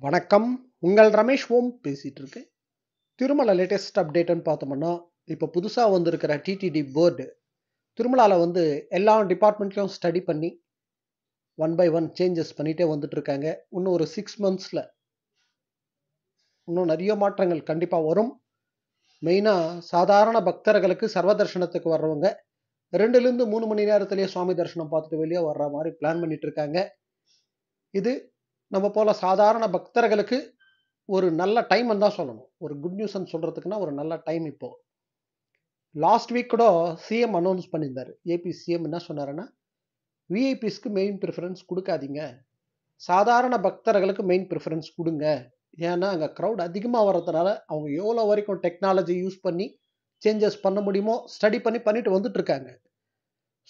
வணக்கம். உங்கள் ரமேஷ் ஓம் பேசிட்டு இருக்கேன் திருமலை லேட்டஸ்ட் அப்டேட்னு பார்த்தோம்னா இப்போ புதுசாக வந்திருக்கிற டிடிடி போர்டு திருமலாவில் வந்து எல்லா டிபார்ட்மெண்ட்லையும் ஸ்டடி பண்ணி ஒன் பை ஒன் சேஞ்சஸ் பண்ணிகிட்டே வந்துட்டு இருக்காங்க. இன்னும் ஒரு சிக்ஸ் மந்த்ஸில் இன்னும் நிறைய மாற்றங்கள் கண்டிப்பாக வரும். மெயினாக சாதாரண பக்தர்களுக்கு சர்வ தரிசனத்துக்கு வர்றவங்க ரெண்டுலேருந்து மூணு மணி நேரத்துலேயே சுவாமி தரிசனம் பார்த்துட்டு வெளியே வர்ற மாதிரி பிளான் பண்ணிட்டு இருக்காங்க இது நம்ம போல சாதாரண பக்தர்களுக்கு ஒரு நல்ல டைம் தான் சொல்லணும். ஒரு குட் நியூஸ்ன்னு சொல்கிறதுக்குன்னா ஒரு நல்ல டைம் இப்போ. லாஸ்ட் வீக் கூட சிஎம் அனௌன்ஸ் பண்ணியிருந்தார். ஏபி சிஎம் என்ன சொன்னாருன்னா விஐபிஸ்க்கு மெயின் ப்ரிஃபரன்ஸ் கொடுக்காதீங்க. சாதாரண பக்தர்களுக்கு மெயின் ப்ரிஃபரன்ஸ் கொடுங்க. ஏன்னா அங்கே க்ரௌட் அதிகமாக வர்றதுனால அவங்க எவ்வளோ வரைக்கும் டெக்னாலஜி யூஸ் பண்ணி சேஞ்சஸ் பண்ண முடியுமோ ஸ்டடி பண்ணி பண்ணிட்டு வந்துட்டுருக்காங்க.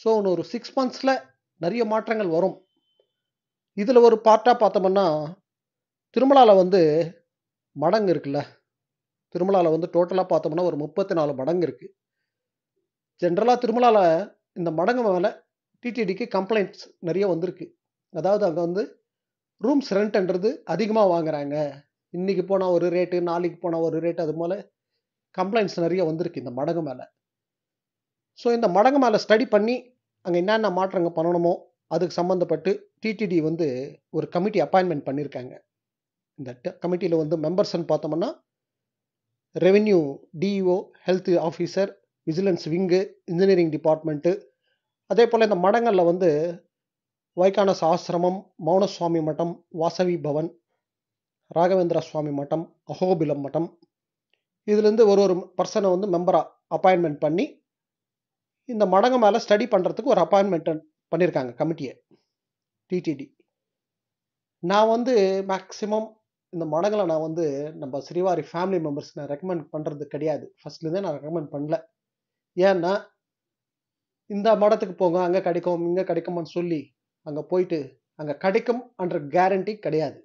ஸோ இன்னும் ஒரு சிக்ஸ் மந்த்ஸில் நிறைய மாற்றங்கள் வரும். இதில் ஒரு பார்ட்டாக பார்த்தோம்னா திருமலாவில் வந்து மடங்கு இருக்குல்ல. திருமலாவில் வந்து டோட்டலாக பார்த்தோம்னா ஒரு முப்பத்தி நாலு மடங்கு இருக்குது ஜென்ரலாக திருமலாவில் இந்த மடங்கு மேலே டிடிடிக்கு கம்ப்ளைண்ட்ஸ் நிறைய வந்திருக்கு. அதாவது அங்கே வந்து ரூம்ஸ் ரெண்ட்ன்றது அதிகமாக வாங்குறாங்க. இன்றைக்கி போனால் ஒரு ரேட்டு நாளைக்கு போனால் ஒரு ரேட்டு அது போல் கம்ப்ளைண்ட்ஸ் நிறைய வந்திருக்கு இந்த மடங்கு மேலே. ஸோ இந்த மடங்கு மேலே ஸ்டடி பண்ணி அங்கே என்னென்ன மாற்றங்கள் பண்ணணுமோ அதுக்கு சம்மந்தப்பட்டு டிடிடி வந்து ஒரு கமிட்டி அப்பாயின்மெண்ட் பண்ணியிருக்காங்க இந்த கமிட்டியில் வந்து மெம்பர்ஸ்ன்னு பார்த்தோம்னா revenue DEO health officer vigilance wing engineering department அதே போல் இந்த மடங்களில் வந்து வைகானஸ் ஆசிரமம் மௌனசுவாமி மட்டம் வாசவி பவன் ராகவேந்திர சுவாமி மட்டம் அஹோபிலம் மட்டம். இதுலேருந்து ஒரு ஒரு பர்சனை வந்து மெம்பராக அப்பாயின்மெண்ட் பண்ணி இந்த மடங்கு மேலே ஸ்டடி பண்ணுறதுக்கு ஒரு அப்பாயின்மெண்ட் பண்ணியிருக்காங்க கமிட்டியை டிடிடி நான் வந்து மேக்ஸிமம் இந்த மடங்களை நான் வந்து நம்ம ஸ்ரீவாரி ஃபேமிலி மெம்பர்ஸ் நான் ரெக்கமெண்ட் பண்ணுறது கிடையாது. ஃபர்ஸ்ட்லேருந்தே நான் ரெக்கமெண்ட் பண்ணல. ஏன்னா இந்த மடத்துக்கு போங்க அங்கே கிடைக்கும் இங்கே கிடைக்குமான்னு சொல்லி அங்கே போயிட்டு அங்கே கிடைக்கும் என்ற கேரண்டி கிடையாது.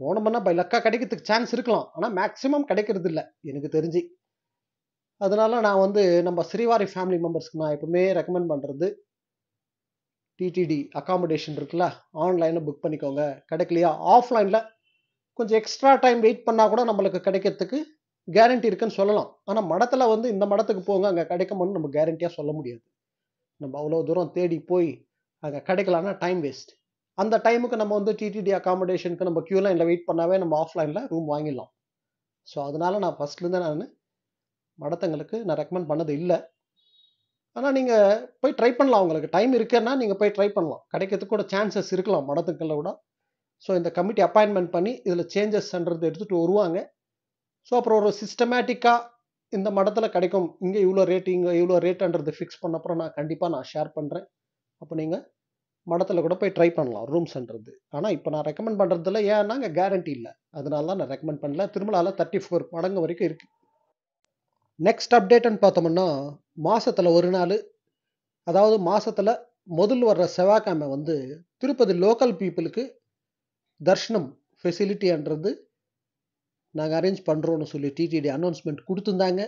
போனோம்னா பை லக்கா கிடைக்கிறதுக்கு சான்ஸ் இருக்கலாம். ஆனால் மேக்ஸிமம் கிடைக்கிறது இல்லை. எனக்கு தெரிஞ்சு. அதனால நான் வந்து நம்ம ஸ்ரீவாரி ஃபேமிலி மெம்பர்ஸ்க்கு நான் எப்பவுமே ரெக்கமெண்ட் பண்ணுறது டிடிடி அகாமடேஷன் இருக்குல்ல ஆன்லைனில் புக் பண்ணிக்கோங்க. கிடைக்கலையா? ஆஃப்லைனில் கொஞ்சம் எக்ஸ்ட்ரா டைம் வெயிட் பண்ணால் கூட நம்மளுக்கு கிடைக்கிறதுக்கு கேரண்டி இருக்குன்னு சொல்லலாம். ஆனால் மடத்தில் வந்து இந்த மடத்துக்கு போங்க அங்கே கிடைக்கும்னு நம்ம கேரண்டியாக சொல்ல முடியாது. நம்ம அவ்வளோ தூரம் தேடி போய் அங்கே கிடைக்கலான்னா டைம் வேஸ்ட் அந்த டைமுக்கு நம்ம வந்து டிடிடி அகாமடேஷனுக்கு நம்ம க்யூ லைனில் வெயிட் பண்ணாவே நம்ம ஆஃப்லைனில் ரூம் வாங்கிடலாம். ஸோ அதனால் நான் ஃபஸ்ட்லேருந்து நான் மடத்தங்களுக்கு நான் ரெக்கமெண்ட் பண்ணது இல்லை. ஆனால் நீங்கள் போய் ட்ரை பண்ணலாம் உங்களுக்கு. டைம் இருக்குன்னா நீங்கள் போய் ட்ரை பண்ணலாம். கிடைக்கிறதுக்கு கூட சான்சஸ் இருக்கலாம். மடத்துக்களில் கூட. ஸோ இந்த கமிட்டி அப்பாயின்மெண்ட் பண்ணி இதில் சேஞ்சஸ்ன்றது எடுத்துகிட்டு வருவாங்க. ஸோ அப்புறம் ஒரு சிஸ்டமேட்டிக்காக இந்த மடத்தில் கிடைக்கும். இங்கே இவ்வளோ ரேட்டு இங்கே இவ்வளோ ரேட்டுன்றது ஃபிக்ஸ் பண்ண அப்புறம் நான் கண்டிப்பாக நான் ஷேர் பண்ணுறேன் அப்போ நீங்கள் மடத்தில் கூட போய் ட்ரை பண்ணலாம் ரூம்ஸ்ன்றது ஆனால் இப்போ நான் ரெக்கமெண்ட் பண்ணுறதுல ஏன்னா இங்கே கேரண்டி இல்லை. அதனால தான் நான் ரெக்கமெண்ட் பண்ணல. திருமலாவில் தேர்ட்டி ஃபோர் மடங்கு வரைக்கும் இருக்குது நெக்ஸ்ட் அப்டேட்னு பார்த்தோம்னா மாதத்தில் ஒரு நாள் அதாவது மாதத்தில் முதல் வர்ற செவ்வாய்க்கிழமை வந்து திருப்பதி லோக்கல் பீப்புளுக்கு தர்ஷனம் ஃபெசிலிட்டின்றது நாங்கள் அரேஞ்ச் பண்ணுறோன்னு சொல்லி டிடிடி அனௌன்ஸ்மெண்ட் கொடுத்துருந்தாங்க.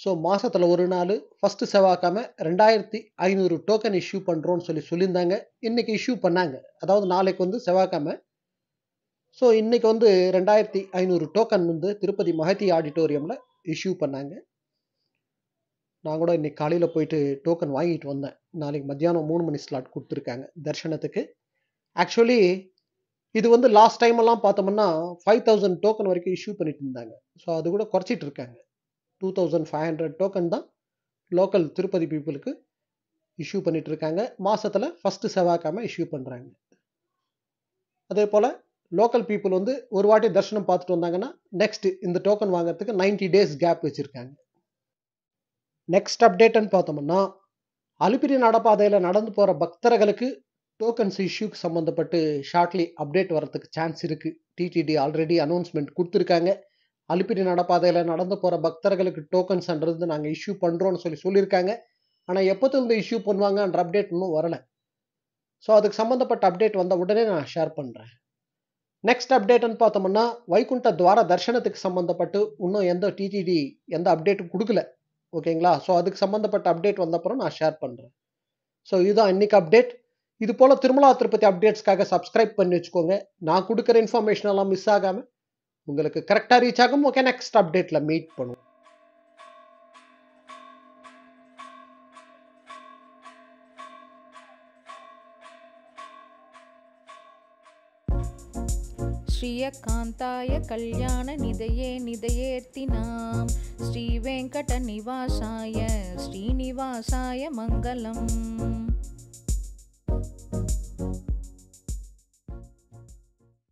ஸோ மாதத்தில் ஒரு நாள் ஃபஸ்ட்டு செவ்வாய்க்கிழமை ரெண்டாயிரத்தி ஐநூறு டோக்கன் இஷ்யூ பண்ணுறோன்னு சொல்லி சொல்லியிருந்தாங்க. இன்றைக்கி இஷ்யூ பண்ணாங்க. அதாவது நாளைக்கு வந்து செவ்வாய்க்கிழமை. ஸோ இன்றைக்கி வந்து ரெண்டாயிரத்தி ஐநூறு டோக்கன் வந்து திருப்பதி மகத்தி ஆடிட்டோரியமில் இஷ்யூ பண்ணாங்க. நான் கூட இன்றைக்கி காலையில் போயிட்டு டோக்கன் வாங்கிட்டு வந்தேன். நாளைக்கு மத்தியானம் மூணு மணி ஸ்லாட் கொடுத்துருக்காங்க தர்ஷனத்துக்கு. ஆக்சுவலி இது வந்து லாஸ்ட் டைம் எல்லாம் பார்த்தோம்னா ஃபைவ் தௌசண்ட் டோக்கன் வரைக்கும் இஷ்யூ பண்ணிட்டு இருந்தாங்க. ஸோ அது கூட குறைச்சிட்டு இருக்காங்க. Two thousand five hundred token தான் லோக்கல் திருப்பதி பீப்புளுக்கு இஷ்யூ பண்ணிட்டு இருக்காங்க மாதத்தில் ஃபஸ்ட்டு செவ்வாய்க்கிழமை இஷ்யூ பண்ணுறாங்க அதே போல் லோக்கல் பீப்புள் வந்து ஒரு வாட்டி தர்ஷனம் பார்த்துட்டு வந்தாங்கன்னா நெக்ஸ்ட் இந்த டோக்கன் வாங்குறதுக்கு நைன்டி டேஸ் கேப் வச்சுருக்காங்க. நெக்ஸ்ட் அப்டேட்னு பார்த்தோம்னா அலுப்பிரி நடப்பாதையில் நடந்து போகிற பக்தர்களுக்கு டோக்கன்ஸ் இஷ்யூக்கு சம்மந்தப்பட்டு ஷார்ட்லி அப்டேட் வரத்துக்கு சான்ஸ் இருக்குது டிடிடி ஆல்ரெடி அனௌன்ஸ்மெண்ட் கொடுத்துருக்காங்க. அலிப்பிரி நடப்பாதையில் நடந்து போகிற பக்தர்களுக்கு டோக்கன்ஸ்ன்றது நாங்கள் இஷ்யூ பண்ணுறோன்னு சொல்லி சொல்லியிருக்காங்க. ஆனால் எப்போத்திலிருந்து இஷ்யூ பண்ணுவாங்கன்ற அப்டேட் இன்னும் வரலை. ஸோ அதுக்கு சம்மந்தப்பட்ட அப்டேட் வந்த உடனே நான் ஷேர் பண்ணுறேன் நெக்ஸ்ட் அப்டேட்னு பார்த்தோம்னா வைகுண்ட துவார தர்ஷனத்துக்கு சம்மந்தப்பட்டு இன்னும் எந்த டிடிடி எந்த அப்டேட்டும் கொடுக்கல. ஓகேங்களா? ஸோ அதுக்கு சம்மந்தப்பட்ட அப்டேட் வந்தப்புறம் நான் ஷேர் பண்ணுறேன் ஸோ இதுதான் இன்னைக்கு அப்டேட் இது போல் திருமலா திருப்பதி அப்டேட்ஸ்க்காக சப்ஸ்கிரைப் பண்ணி வச்சுக்கோங்க. நான் கொடுக்குற இன்ஃபர்மேஷன் எல்லாம் மிஸ் ஆகாமல் உங்களுக்கு கரெக்டாக ரீச் ஆகும் ஓகே நெக்ஸ்ட் அப்டேட்டில் மீட் பண்ணுவோம். ஸ்ரீயகாந்தாய கல்யாண நிதையே நிதையேர்த்தி நாம் ஸ்ரீ நிவாசாய ஸ்ரீனிவாசாய மங்களம்.